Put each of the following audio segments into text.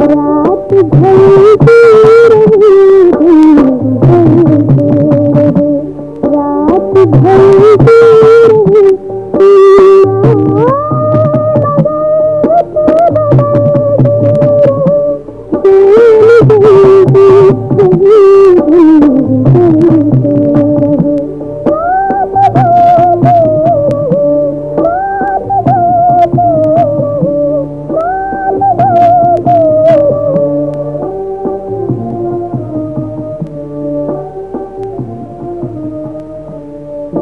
रात ढलती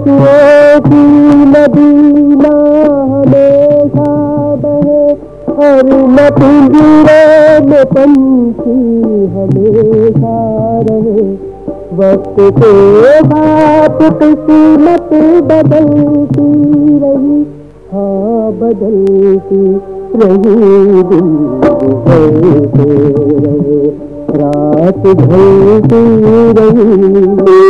आंसुओं की नदी ना हमेशा और न पिंजरे हमेशा रहे। वक्त के बाप किस्मत बदलती रही हाँ बदलती रही दिन रात ढलती रही।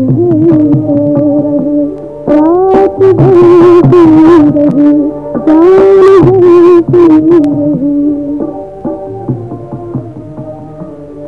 Mm-hmm.